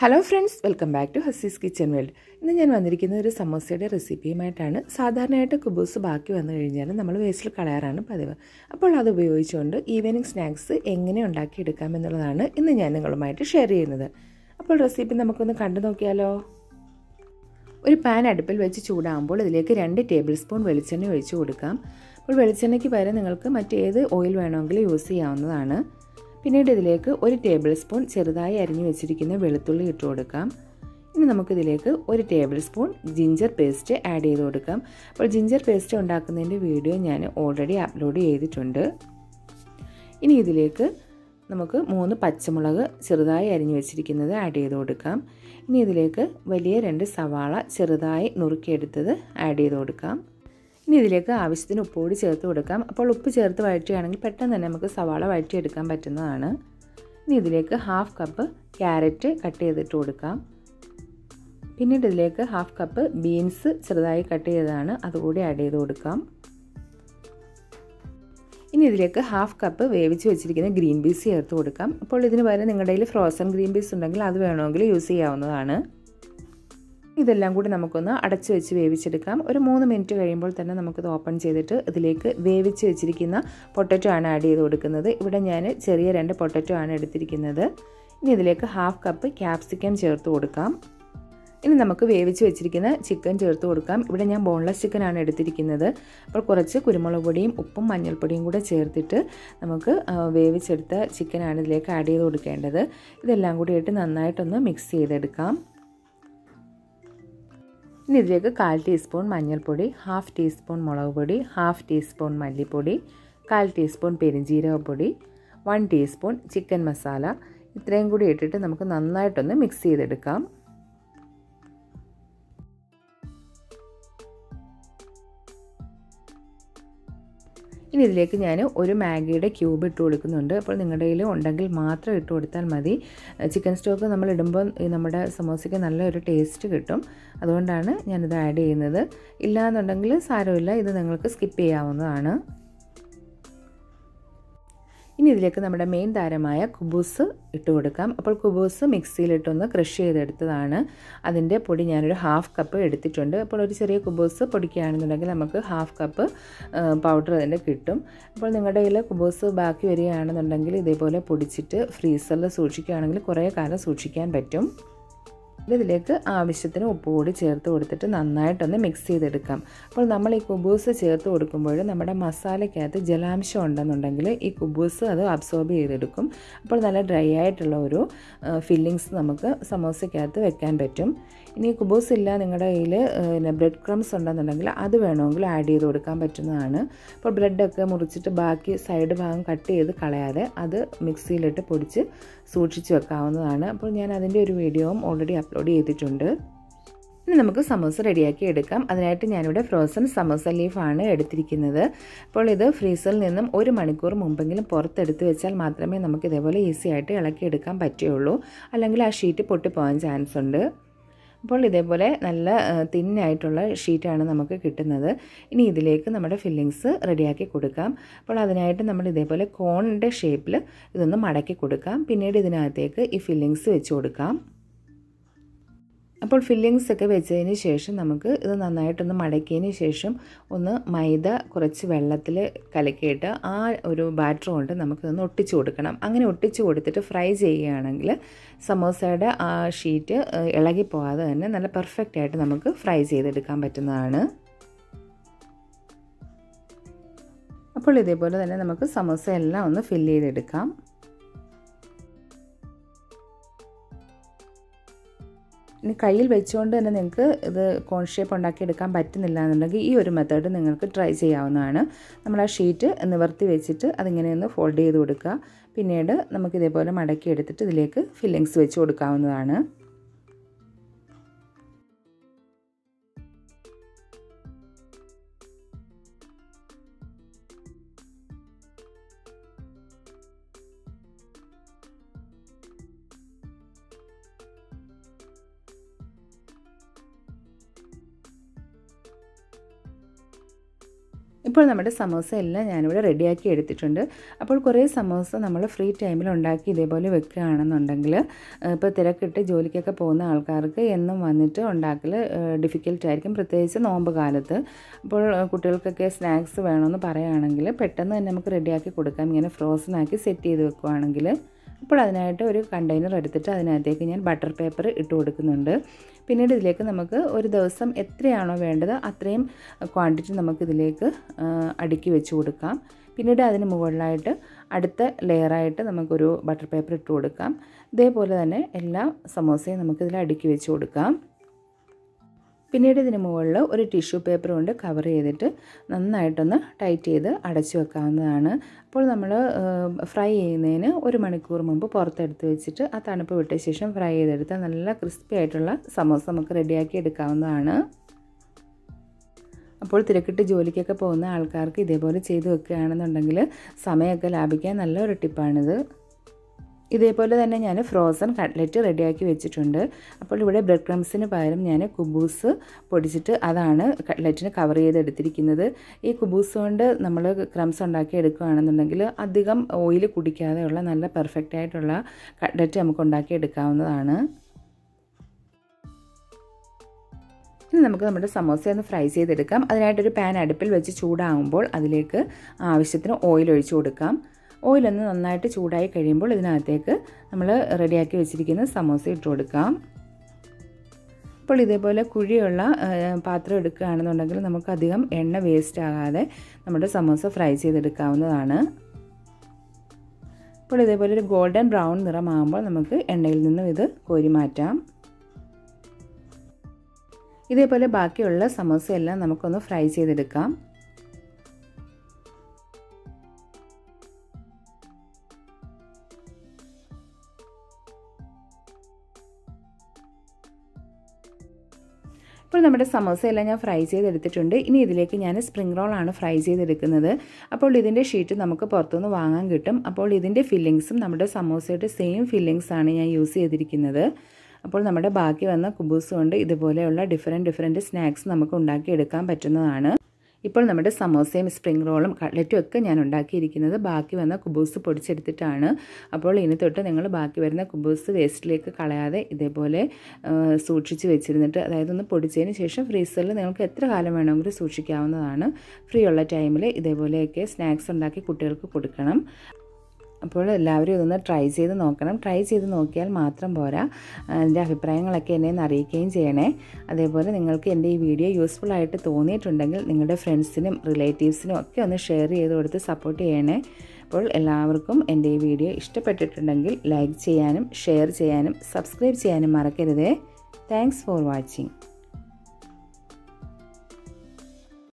Hello friends welcome back to Hasees kitchen world ഇന്ന് ഞാൻ വന്നിരിക്കുന്ന ഒരു സമോസയുടെ റെസിപ്പിയുമായിട്ടാണ് സാധാരണയായിട്ട് കുബൂസ് ബാക്കി വന്നു കഴിഞ്ഞാൽ നമ്മൾ വേസ്റ്റിൽ കളയാറാണ് പതിവ്. അപ്പോൾ അത് ഉപയോഗിച്ചുകൊണ്ട് ഈവനിങ് സ്നാക്സ് എങ്ങനെ ഉണ്ടാക്കിയെടുക്കാം എന്നുള്ളതാണ് ഇന്ന് ഞാൻ നിങ്ങളുമായിട്ട് ഷെയർ ചെയ്യുന്നത്. അപ്പോൾ റെസിപ്പി നമുക്കൊന്ന് കണ്ടു നോക്കിയാലോ? ഒരു പാൻ അടുപ്പിൽ വെച്ച് ചൂടാകുമ്പോൾ ഇതിലേക്ക് രണ്ട് ടേബിൾ സ്പൂൺ വെളിച്ചെണ്ണ ഒഴിച്ചു കൊടുക്കാം. അപ്പോൾ വെളിച്ചെണ്ണയ്ക്ക് പകരം നിങ്ങൾക്ക് മറ്റേത് ഓയിൽ വേണമെങ്കിൽ യൂസ് ചെയ്യാവുന്നതാണ്. പിന്നീട് ഇതിലേക്ക് ഒരു ടേബിൾ സ്പൂൺ ചെറുതായി അരിഞ്ഞു വെച്ചിരിക്കുന്ന വെളുത്തുള്ളി ഇട്ട് കൊടുക്കാം. ഇനി നമുക്കിതിലേക്ക് ഒരു tablespoon ginger paste add ചെയ്ത് കൊടുക്കാം. അപ്പോൾ ജിഞ്ചർ പേസ്റ്റ് ഉണ്ടാക്കുന്നതിന്റെ വീഡിയോ ഞാൻ ഓൾറെഡി അപ്ലോഡ് ചെയ്തിട്ടുണ്ട്. ഇനി ഇതിലേക്ക് നമുക്ക് മൂന്ന് പച്ചമുളക് ചെറുതായി അരിഞ്ഞു വെച്ചിരിക്കുന്നത് ആഡ് ചെയ്ത് കൊടുക്കാം. ഇനി ഇതിലേക്ക് വലിയ രണ്ട് സവാള ചെറുതായി നുറുക്കിയെടുത്തത് ആഡ് ചെയ്ത് കൊടുക്കാം. ഇനി ഇതിലേക്ക് ആവശ്യത്തിന് ഉപ്പ് കൂടി ചേർത്ത് കൊടുക്കാം. അപ്പോൾ ഉപ്പ് ചേർത്ത് വഴറ്റുകയാണെങ്കിൽ പെട്ടെന്ന് തന്നെ നമുക്ക് സവാള വഴറ്റിയെടുക്കാൻ പറ്റുന്നതാണ്. ഇനി ഇതിലേക്ക് ഹാഫ് കപ്പ് ക്യാരറ്റ് കട്ട് ചെയ്തിട്ട് കൊടുക്കാം. പിന്നീട് ഇതിലേക്ക് ഹാഫ് കപ്പ് ബീൻസ് ചെറുതായി കട്ട് ചെയ്തതാണ്. അതുകൂടി ആഡ് ചെയ്ത് കൊടുക്കാം. ഇനി ഇതിലേക്ക് ഹാഫ് കപ്പ് വേവിച്ച് വെച്ചിരിക്കുന്ന ഗ്രീൻ പീസ് ചേർത്ത് കൊടുക്കാം. അപ്പോൾ ഇതിന് പകരം നിങ്ങളുടെ കയ്യിൽ ഫ്രോസൺ ഗ്രീൻ പീസ് ഉണ്ടെങ്കിൽ അത് വേണമെങ്കിൽ യൂസ് ചെയ്യാവുന്നതാണ്. ഇതെല്ലാം കൂടി നമുക്കൊന്ന് അടച്ചു വെച്ച് വേവിച്ചെടുക്കാം. ഒരു മൂന്ന് മിനിറ്റ് കഴിയുമ്പോൾ തന്നെ നമുക്കിത് ഓപ്പൺ ചെയ്തിട്ട് ഇതിലേക്ക് വേവിച്ച് വെച്ചിരിക്കുന്ന പൊട്ടറ്റോ ആണ് ആഡ് ചെയ്ത് കൊടുക്കുന്നത്. ഇവിടെ ഞാൻ ചെറിയ രണ്ട് പൊട്ടറ്റോ ആണ് എടുത്തിരിക്കുന്നത്. ഇനി ഇതിലേക്ക് ഹാഫ് കപ്പ് ക്യാപ്സിക്കം ചേർത്ത് കൊടുക്കാം. ഇനി നമുക്ക് വേവിച്ച് വെച്ചിരിക്കുന്ന ചിക്കൻ ചേർത്ത് കൊടുക്കാം. ഇവിടെ ഞാൻ ബോൺലെസ് ചിക്കൻ ആണ് എടുത്തിരിക്കുന്നത്. അപ്പോൾ കുറച്ച് കുരുമുളക് പൊടിയും ഉപ്പും മഞ്ഞൾപ്പൊടിയും കൂടെ ചേർത്തിട്ട് നമുക്ക് വേവിച്ചെടുത്ത ചിക്കനാണ് ഇതിലേക്ക് ആഡ് ചെയ്ത് കൊടുക്കേണ്ടത്. ഇതെല്ലാം കൂടി ഇട്ട് നന്നായിട്ടൊന്ന് മിക്സ് ചെയ്തെടുക്കാം. ഇനി ഇതിലേക്ക് കാൽ ടീസ്പൂൺ മഞ്ഞൾപ്പൊടി ഹാഫ് ടീസ്പൂൺ മുളക് പൊടി ഹാഫ് ടീസ്പൂൺ മല്ലിപ്പൊടി കാൽ ടീസ്പൂൺ പെരിഞ്ജീരകപ്പൊടി വൺ ടീസ്പൂൺ ചിക്കൻ മസാല. ഇത്രയും കൂടി ഇട്ടിട്ട് നമുക്ക് നന്നായിട്ടൊന്ന് മിക്സ് ചെയ്തെടുക്കാം. ഇനി ഇതിലേക്ക് ഞാൻ ഒരു മാഗിയുടെ ക്യൂബ് ഇട്ട് കൊടുക്കുന്നുണ്ട്. അപ്പോൾ നിങ്ങളുടെ കയ്യിൽ ഉണ്ടെങ്കിൽ മാത്രം ഇട്ട് കൊടുത്താൽ മതി. ചിക്കൻ സ്റ്റോക്ക് നമ്മൾ ഇടുമ്പോൾ നമ്മുടെ സമോസയ്ക്ക് നല്ലൊരു ടേസ്റ്റ് കിട്ടും. അതുകൊണ്ടാണ് ഞാനിത് ആഡ് ചെയ്യുന്നത്. ഇല്ലാന്നുണ്ടെങ്കിൽ സാരമില്ല. ഇത് നിങ്ങൾക്ക് സ്കിപ്പ് ചെയ്യാവുന്നതാണ്. ഇനി ഇതിലേക്ക് നമ്മുടെ മെയിൻ താരമായ കുബൂസ് ഇട്ട് കൊടുക്കാം. അപ്പോൾ കുബൂസ് മിക്സിയിലിട്ടൊന്ന് ക്രഷ് ചെയ്തെടുത്തതാണ്. അതിന്റെ പൊടി ഞാനൊരു ഹാഫ് കപ്പ് എടുത്തിട്ടുണ്ട്. അപ്പോൾ ഒരു ചെറിയ കുബൂസ് പൊടിക്കുകയാണെന്നുണ്ടെങ്കിൽ നമുക്ക് ഹാഫ് കപ്പ് പൗഡർ അതിന്റെ കിട്ടും. അപ്പോൾ നിങ്ങളുടെ കയ്യിൽ കുബൂസ് ബാക്കി വരികയാണെന്നുണ്ടെങ്കിൽ ഇതേപോലെ പൊടിച്ചിട്ട് ഫ്രീസറിൽ സൂക്ഷിക്കുകയാണെങ്കിൽ കുറേ കാലം സൂക്ഷിക്കാൻ പറ്റും. ഇതിലേക്ക് ആവശ്യത്തിന് ഉപ്പ് കൂടി ചേർത്ത് കൊടുത്തിട്ട് നന്നായിട്ടൊന്ന് മിക്സ് ചെയ്തെടുക്കാം. അപ്പോൾ നമ്മൾ ഈ കുബൂസ് ചേർത്ത് കൊടുക്കുമ്പോൾ നമ്മുടെ മസാലയ്ക്കകത്ത് ജലാംശം ഉണ്ടെന്നുണ്ടെങ്കിൽ ഈ കുബൂസ് അത് അബ്സോർബ് ചെയ്തെടുക്കും. അപ്പോൾ നല്ല ഡ്രൈ ആയിട്ടുള്ള ഒരു ഫില്ലിങ്സ് നമുക്ക് സമോസയ്ക്കകത്ത് വെക്കാൻ പറ്റും. ഇനി കുബൂസ് ഇല്ല നിങ്ങളുടെ കയ്യിൽ പിന്നെ ബ്രെഡ് ക്രംസ് ഉണ്ടെന്നുണ്ടെങ്കിൽ അത് വേണമെങ്കിൽ ആഡ് ചെയ്ത് കൊടുക്കാൻ പറ്റുന്നതാണ്. അപ്പോൾ ബ്രെഡൊക്കെ മുറിച്ചിട്ട് ബാക്കി സൈഡ് ഭാഗം കട്ട് ചെയ്ത് കളയാതെ അത് മിക്സിയിലിട്ട് പൊടിച്ച് സൂക്ഷിച്ച് വെക്കാവുന്നതാണ്. അപ്പോൾ ഞാൻ അതിന്റെ ഒരു വീഡിയോയും ഓൾറെഡി അപ്ലോഡ് ചെയ്തിട്ടുണ്ട്. ഇനി നമുക്ക് സമോസ റെഡിയാക്കി എടുക്കാം. അതിനായിട്ട് ഞാനിവിടെ ഫ്രോസൺ സമോസ ലീഫാണ് എടുത്തിരിക്കുന്നത്. അപ്പോൾ ഇത് ഫ്രീസറിൽ നിന്നും ഒരു മണിക്കൂർ മുമ്പെങ്കിലും പുറത്തെടുത്ത് വെച്ചാൽ മാത്രമേ നമുക്ക് ഇതേപോലെ ഈസി ആയിട്ട് ഇളക്കിയെടുക്കാൻ പറ്റുകയുള്ളൂ. അല്ലെങ്കിൽ ആ ഷീറ്റ് പൊട്ടിപ്പോകാൻ ചാൻസ് ഉണ്ട്. അപ്പോൾ ഇതേപോലെ നല്ല തിന്നായിട്ടുള്ള ഷീറ്റാണ് നമുക്ക് കിട്ടുന്നത്. ഇനി ഇതിലേക്ക് നമ്മുടെ ഫില്ലിങ്സ് റെഡിയാക്കി കൊടുക്കാം. അപ്പോൾ അതിനായിട്ട് നമ്മൾ ഇതേപോലെ കോണിന്റെ ഷേപ്പിൽ ഇതൊന്ന് മടക്കി കൊടുക്കാം. പിന്നീട് ഇതിനകത്തേക്ക് ഈ ഫില്ലിങ്സ് വെച്ച് കൊടുക്കാം. അപ്പോൾ ഫില്ലിങ്സ് ഒക്കെ വെച്ചതിന് ശേഷം നമുക്ക് ഇത് നന്നായിട്ടൊന്ന് മടക്കിയതിന് ശേഷം ഒന്ന് മൈദ കുറച്ച് വെള്ളത്തിൽ കലക്കിയിട്ട് ആ ഒരു ബാറ്റർ കൊണ്ട് നമുക്കിതൊന്ന് ഒട്ടിച്ചു കൊടുക്കണം. അങ്ങനെ ഒട്ടിച്ചു കൊടുത്തിട്ട് ഫ്രൈ ചെയ്യുകയാണെങ്കിൽ സമോസയുടെ ആ ഷീറ്റ് ഇളകി ഇളകിപ്പോകാതെ തന്നെ നല്ല പെർഫെക്റ്റ് ആയിട്ട് നമുക്ക് ഫ്രൈ ചെയ്തെടുക്കാൻ പറ്റുന്നതാണ്. അപ്പോൾ ഇതേപോലെ തന്നെ നമുക്ക് സമോസ എല്ലാം ഒന്ന് ഫില്ല് ചെയ്തെടുക്കാം. ഇനി കയ്യിൽ വെച്ചുകൊണ്ട് തന്നെ നിങ്ങൾക്ക് ഇത് കോൺ ഷേപ്പ് ഉണ്ടാക്കിയെടുക്കാൻ പറ്റുന്നില്ല എന്നുണ്ടെങ്കിൽ ഈ ഒരു മെത്തേഡ് നിങ്ങൾക്ക് ട്രൈ ചെയ്യാവുന്നതാണ്. നമ്മൾ ആ ഷീറ്റ് നിവർത്തി വെച്ചിട്ട് അതിങ്ങനെ ഒന്ന് ഫോൾഡ് ചെയ്ത് കൊടുക്കുക. പിന്നീട് നമുക്ക് ഇതേപോലെ മടക്കി എടുത്തിട്ട് ഇതിലേക്ക് ഫില്ലിങ്സ് വെച്ച് കൊടുക്കാവുന്നതാണ്. ഇപ്പോൾ നമ്മുടെ സമോസ എല്ലാം ഞാനിവിടെ റെഡിയാക്കി എടുത്തിട്ടുണ്ട്. അപ്പോൾ കുറേ സമോസ നമ്മൾ ഫ്രീ ടൈമിൽ ഉണ്ടാക്കി ഇതേപോലെ വെക്കുകയാണെന്നുണ്ടെങ്കിൽ ഇപ്പോൾ തിരക്കിട്ട് ജോലിക്കൊക്കെ പോകുന്ന ആൾക്കാർക്ക് എന്നും വന്നിട്ട് ഉണ്ടാക്കൽ ഡിഫിക്കൽട്ടായിരിക്കും പ്രത്യേകിച്ച് നോമ്പ് കാലത്ത്. അപ്പോൾ കുട്ടികൾക്കൊക്കെ സ്നാക്സ് വേണമെന്ന് പറയുകയാണെങ്കിൽ പെട്ടെന്ന് തന്നെ നമുക്ക് റെഡിയാക്കി കൊടുക്കാം. ഇങ്ങനെ ഫ്രോസൺ ആക്കി സെറ്റ് ചെയ്ത് വെക്കുകയാണെങ്കിൽ അപ്പോൾ അതിനായിട്ട് ഒരു കണ്ടെയ്നർ എടുത്തിട്ട് അതിനകത്തേക്ക് ഞാൻ ബട്ടർ പേപ്പർ ഇട്ട് കൊടുക്കുന്നുണ്ട്. പിന്നീട് ഇതിലേക്ക് നമുക്ക് ഒരു ദിവസം എത്രയാണോ വേണ്ടത് അത്രയും ക്വാണ്ടിറ്റി നമുക്കിതിലേക്ക് അടുക്കി വെച്ച് കൊടുക്കാം. പിന്നീട് അതിന് മുകളിലായിട്ട് അടുത്ത ലെയറായിട്ട് നമുക്കൊരു ബട്ടർ പേപ്പർ ഇട്ട് കൊടുക്കാം. ഇതേപോലെ തന്നെ എല്ലാ സമോസയും നമുക്കിതിൽ അടുക്കി വെച്ച് കൊടുക്കാം. പിന്നീട് ഇതിന് മുകളിൽ ഒരു ടിഷ്യൂ പേപ്പർ കൊണ്ട് കവർ ചെയ്തിട്ട് നന്നായിട്ടൊന്ന് ടൈറ്റ് ചെയ്ത് അടച്ചു വെക്കാവുന്നതാണ്. അപ്പോൾ നമ്മൾ ഫ്രൈ ചെയ്യുന്നതിന് ഒരു മണിക്കൂർ മുമ്പ് പുറത്തെടുത്ത് വെച്ചിട്ട് ആ തണുപ്പ് വിട്ട ശേഷം ഫ്രൈ ചെയ്തെടുത്ത് നല്ല ക്രിസ്പി ആയിട്ടുള്ള സമോസ നമുക്ക് റെഡിയാക്കി എടുക്കാവുന്നതാണ്. അപ്പോൾ തിരക്കിട്ട് ജോലിക്കൊക്കെ പോകുന്ന ആൾക്കാർക്ക് ഇതേപോലെ ചെയ്ത് വെക്കുകയാണെന്നുണ്ടെങ്കിൽ സമയമൊക്കെ ലാഭിക്കാൻ നല്ലൊരു ടിപ്പാണിത്. ഇതേപോലെ തന്നെ ഞാൻ ഫ്രോസൺ കട്ട്ലറ്റ് റെഡിയാക്കി വെച്ചിട്ടുണ്ട്. അപ്പോൾ ഇവിടെ ബ്രെഡ് ക്രംസിന് പകരം ഞാൻ കുബൂസ് പൊടിച്ചിട്ട് അതാണ് കട്ട്ലറ്റിന് കവർ ചെയ്തെടുത്തിരിക്കുന്നത്. ഈ കുബൂസ് കൊണ്ട് നമ്മൾ ക്രംസ് ഉണ്ടാക്കി എടുക്കുകയാണെന്നുണ്ടെങ്കിൽ അധികം ഓയിൽ കുടിക്കാതെയുള്ള നല്ല പെർഫെക്റ്റ് ആയിട്ടുള്ള കട്ട്ലറ്റ് നമുക്ക് ഉണ്ടാക്കി എടുക്കാവുന്നതാണ്. ഇനി നമുക്ക് നമ്മുടെ സമോസ ഒന്ന് ഫ്രൈ ചെയ്തെടുക്കാം. അതിനായിട്ടൊരു പാൻ അടുപ്പിൽ വെച്ച് ചൂടാകുമ്പോൾ അതിലേക്ക് ആവശ്യത്തിന് ഓയിൽ ഒഴിച്ചു കൊടുക്കാം. ഓയിലൊന്ന് നന്നായിട്ട് ചൂടായി കഴിയുമ്പോൾ ഇതിനകത്തേക്ക് നമ്മൾ റെഡിയാക്കി വെച്ചിരിക്കുന്ന സമോസ ഇട്ട് കൊടുക്കാം. അപ്പോൾ ഇതേപോലെ കുഴിയുള്ള പാത്രം എടുക്കുകയാണെന്നുണ്ടെങ്കിൽ നമുക്കധികം എണ്ണ വേസ്റ്റ് ആകാതെ നമ്മുടെ സമോസ ഫ്രൈ ചെയ്തെടുക്കാവുന്നതാണ്. അപ്പോൾ ഇതേപോലെ ഒരു ഗോൾഡൻ ബ്രൗൺ നിറമാകുമ്പോൾ നമുക്ക് എണ്ണയിൽ നിന്നും ഇത് കോരി മാറ്റാം. ഇതേപോലെ ബാക്കിയുള്ള സമോസയെല്ലാം നമുക്കൊന്ന് ഫ്രൈ ചെയ്തെടുക്കാം. ഇപ്പോൾ നമ്മുടെ സമോസയെല്ലാം ഞാൻ ഫ്രൈ ചെയ്തെടുത്തിട്ടുണ്ട്. ഇനി ഇതിലേക്ക് ഞാൻ സ്പ്രിംഗ് റോളാണ് ഫ്രൈ ചെയ്തെടുക്കുന്നത്. അപ്പോൾ ഇതിന്റെ ഷീറ്റ് നമുക്ക് പുറത്തുനിന്ന് വാങ്ങാൻ കിട്ടും. അപ്പോൾ ഇതിന്റെ ഫില്ലിങ്സും നമ്മുടെ സമോസയുടെ സെയിം ഫില്ലിങ്സ് ആണ് ഞാൻ യൂസ് ചെയ്തിരിക്കുന്നത്. അപ്പോൾ നമ്മുടെ ബാക്കി വന്ന കുബൂസ് കൊണ്ട് ഇതുപോലെയുള്ള ഡിഫറെന്റ് ഡിഫറെന്റ് സ്നാക്സ് നമുക്ക് ഉണ്ടാക്കിയെടുക്കാൻ പറ്റുന്നതാണ്. ഇപ്പോൾ നമ്മുടെ സമോസയും സ്പ്രിംഗ് റോളും കട്ട്ലറ്റും ഒക്കെ ഞാൻ ഉണ്ടാക്കിയിരിക്കുന്നത്. ബാക്കി വന്ന കുബൂസ് പൊടിച്ചെടുത്തിട്ടാണ്. അപ്പോൾ ഇനി തൊട്ട് നിങ്ങൾ ബാക്കി വരുന്ന കുബൂസ് വേസ്റ്റിലേക്ക് കളയാതെ ഇതേപോലെ സൂക്ഷിച്ച് വെച്ചിരുന്നിട്ട് അതായത് ഒന്ന് പൊടിച്ചതിന് ശേഷം ഫ്രീസറിൽ നിങ്ങൾക്ക് എത്ര കാലം വേണമെങ്കിലും സൂക്ഷിക്കാവുന്നതാണ്. ഫ്രീ ഉള്ള ടൈമിൽ ഇതേപോലെയൊക്കെ സ്നാക്സ് ഉണ്ടാക്കി കുട്ടികൾക്ക് കൊടുക്കണം. അപ്പോൾ എല്ലാവരും ഇതൊന്ന് ട്രൈ ചെയ്ത് നോക്കണം. ട്രൈ ചെയ്ത് നോക്കിയാൽ മാത്രം പോരാ. എന്റെ അഭിപ്രായങ്ങളൊക്കെ എന്നെ ഒന്ന് അറിയിക്കുകയും ചെയ്യണേ. അതേപോലെ നിങ്ങൾക്ക് എന്റെ ഈ വീഡിയോ യൂസ്ഫുൾ ആയിട്ട് തോന്നിയിട്ടുണ്ടെങ്കിൽ നിങ്ങളുടെ ഫ്രണ്ട്സിനും റിലേറ്റീവ്സിനും ഒക്കെ ഒന്ന് ഷെയർ ചെയ്ത് കൊടുത്ത് സപ്പോർട്ട് ചെയ്യണേ. അപ്പോൾ എല്ലാവർക്കും എന്റെ ഈ വീഡിയോ ഇഷ്ടപ്പെട്ടിട്ടുണ്ടെങ്കിൽ ലൈക്ക് ചെയ്യാനും ഷെയർ ചെയ്യാനും സബ്സ്ക്രൈബ് ചെയ്യാനും മറക്കരുതേ. Thanks for watching